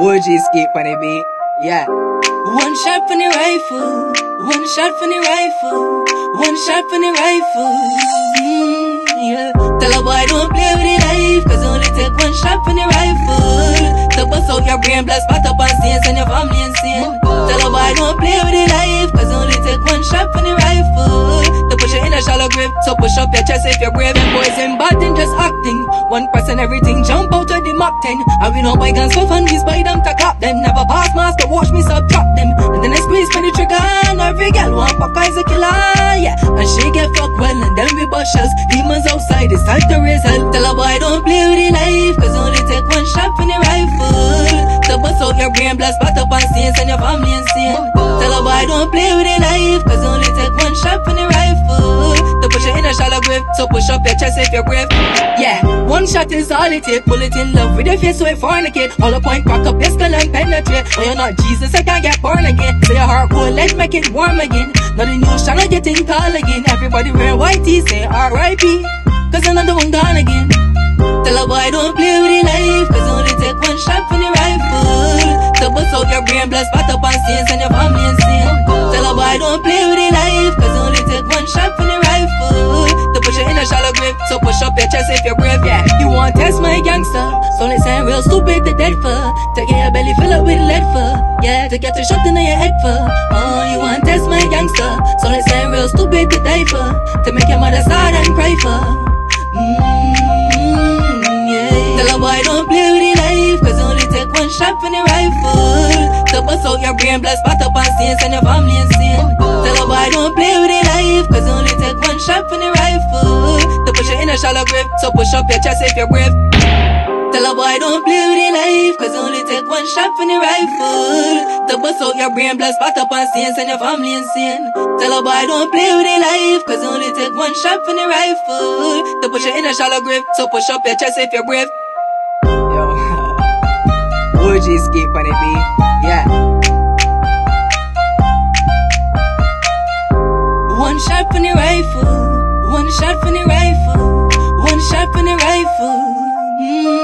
OG Skeete on the beat. Yeah. One shot for the rifle, one shot for the rifle, one shot for the rifle. Mm, yeah. Tell a boy don't play with the life, cause only take one shot for the rifle. To bust out your brain, blast, spot up and stains and your family and insane. Tell a boy don't play with the life, cause only take one shot for grave, so push up your chest if you're brave. And boys ain't bad, then just acting. One person, everything jump out of the MAC-10. And we know by guns for fun, we spy them to cop them. Never pass master, watch me subtract them. And then I squeeze for the trigger, and every girl want fuck eyes a killer, yeah. And she get fucked well, and then we bust shells. Demons outside, it's time to raise hell. Tell a boy don't play with the life, cause only take one shot for the rifle. To bust out your brain, blast, spot up and stains, and your family insane. Tell a boy don't play with the life, cause only take one shot for the rifle. Push you in a shallow grave, so push up your chest if you're brave. Yeah, one shot is all it take. Pull it in love with your face, so it fornicate. All the point, crack up your skull and penetrate. When you're not Jesus, I can't get born again. So your heart cool, let's make it warm again. Now the new shall getting tall again. Everybody wear white tee, say R.I.P. Cause another one gone again. Tell a boy don't play with the life, cause only take one shot for the rifle. To bust out your brain, blast, spot up and stains, and your family insane. Tell a boy don't play with the life, cause only take one shot for the in grave, so push up your chest if you're brave, yeah. You want test my gangster, so let's sound real stupid to dead for. To get your belly fill up with lead for, yeah. To get a shot in your head for. Oh, you want test my gangster, so let's sound real stupid to die for. To make your mother sad and cry for. Mm, yeah. Tell a boy don't play with the life, cause only take one shot for the rifle. To bust out your brain, blast, spot up and stains, and your family insane. Tell a boy don't play with the life, cause only take one shot for the rifle. In a shallow grave, so push up your chest if you're brave. Tell a boy don't play with the life, cause only take one shot from the rifle. To bust out your brain, blast, spot up and stains, and your family insane. Tell a boy don't play with the life, cause only take one shot from the rifle. To push you in a shallow grave, so push up your chest if you're brave. Yo. OG Skeete on the beat. Yeah. One shot from the rifle, one shot from the rifle, for the rifle. Mm.